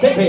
Take me.